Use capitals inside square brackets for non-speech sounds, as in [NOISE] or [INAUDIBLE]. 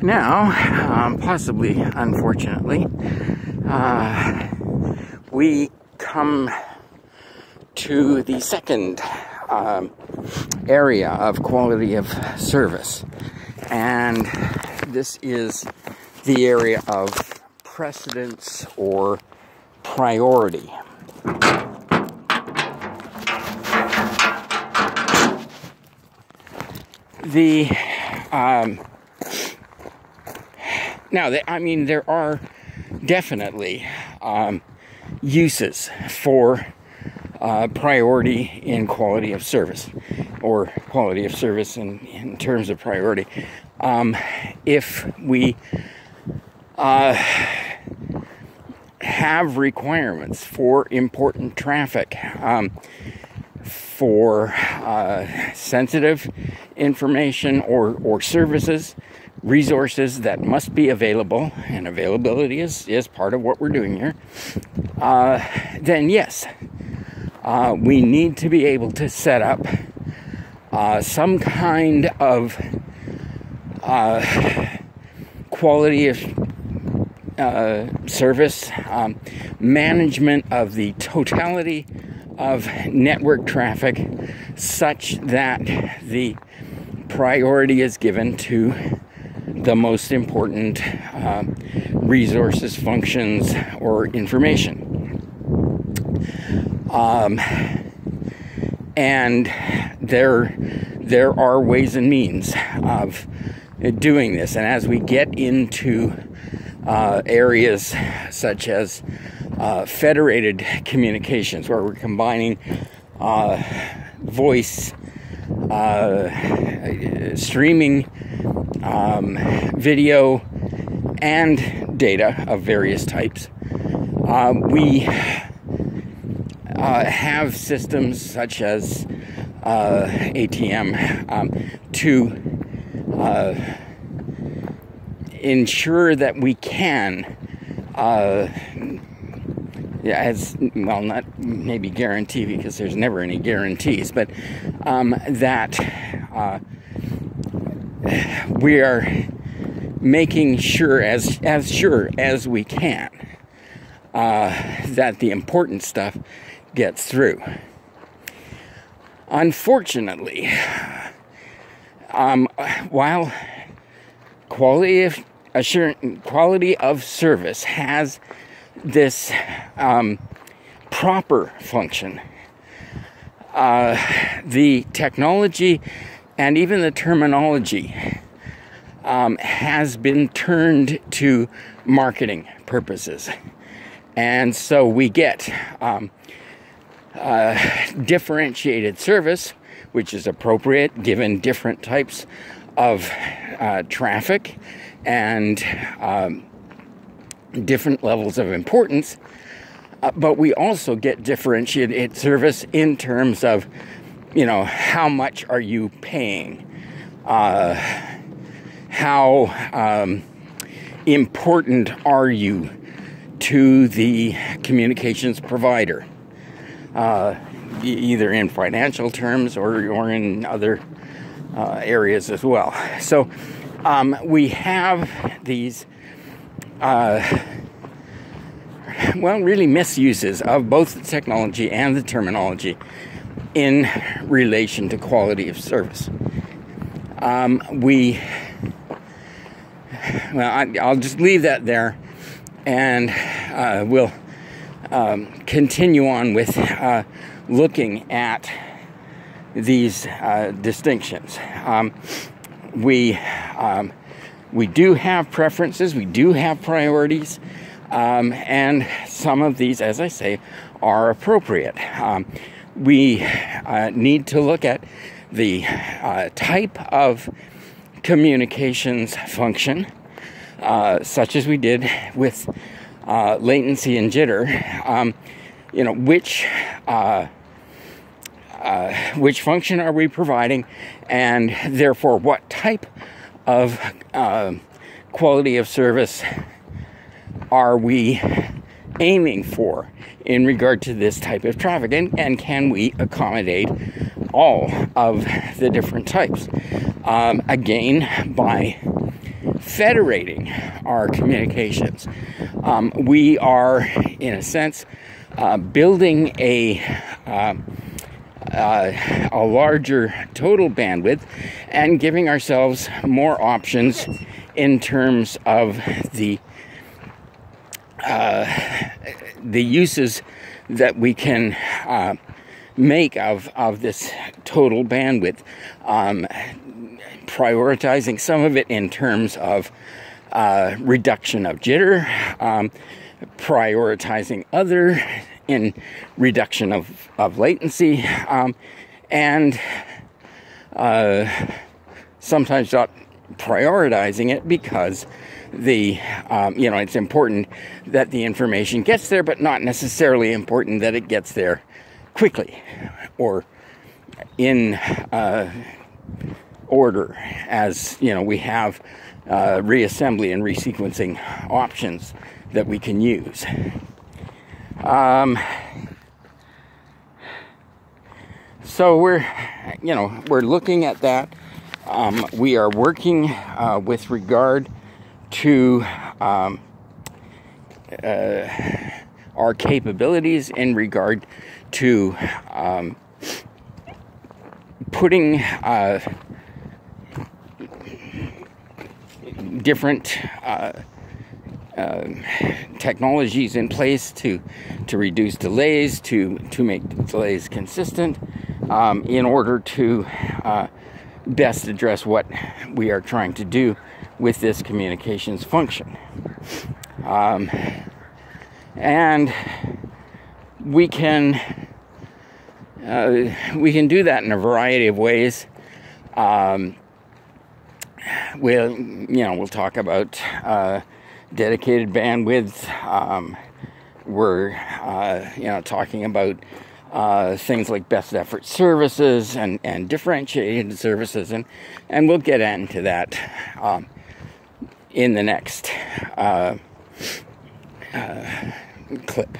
Now, um, possibly unfortunately, uh, we come to the second um, area of quality of service, and this is the area of precedence or priority. The um, now, I mean, there are definitely um, uses for uh, priority in quality of service, or quality of service in, in terms of priority. Um, if we uh, have requirements for important traffic, um, for uh, sensitive information or, or services, resources that must be available, and availability is, is part of what we're doing here, uh, then yes, uh, we need to be able to set up uh, some kind of uh, quality of uh, service, um, management of the totality of network traffic, such that the priority is given to the most important uh, resources, functions, or information. Um, and there, there are ways and means of doing this. And as we get into uh, areas such as uh, federated communications, where we're combining uh, voice, uh, streaming, um, video, and data of various types. Uh, we uh, have systems such as uh, ATM um, to uh, ensure that we can, uh, as well, not maybe guarantee because there's never any guarantees, but um, that uh, [SIGHS] we are making sure as as sure as we can uh, that the important stuff gets through. Unfortunately, um, while quality of assurance, quality of service has this um, proper function, uh, the technology and even the terminology um, has been turned to marketing purposes. And so we get um, uh, differentiated service, which is appropriate given different types of uh, traffic and um, different levels of importance. Uh, but we also get differentiated service in terms of, you know, how much are you paying? Uh, how um, important are you to the communications provider? uh, either in financial terms or, or in other uh, areas as well. So um, we have these, uh, well, really misuses of both the technology and the terminology in relation to quality of service. Um, we, well, I, will just leave that there and uh, we'll um, continue on with uh, looking at these uh, distinctions. Um, we um, we do have preferences, we do have priorities, um, and some of these, as I say, are appropriate. Um, we uh, need to look at the uh, type of communications function, uh, such as we did with uh, latency and jitter, um, you know, which uh, uh, which function are we providing, and therefore what type of quality of service are we aiming for in regard to this type of traffic, and, and can we accommodate all of the different types? Um, again, by federating our communications. Um, we are, in a sense, uh, building a uh, uh, a larger total bandwidth and giving ourselves more options in terms of the uh, the uses that we can uh, make of, of this total bandwidth, um, prioritizing some of it in terms of uh, reduction of jitter, um, prioritizing other in reduction of, of latency, um, and uh, sometimes not prioritizing it because the um, you know it's important that the information gets there but not necessarily important that it gets there quickly or in uh, order as you know we have uh, reassembly and resequencing options that we can use. Um, so we're you know we're looking at that. Um, we are working uh, with regard to um, uh, our capabilities in regard to um, putting uh, different uh, uh, technologies in place to to reduce delays, to to make delays consistent, um, in order to uh, best address what we are trying to do with this communications function. Um, and we can uh, we can do that in a variety of ways. Um, we'll you know we'll talk about uh, dedicated bandwidth. Um, we're uh, you know talking about uh, things like best effort services and, and differentiated services, and, and we'll get into that um, in the next uh, uh, clip.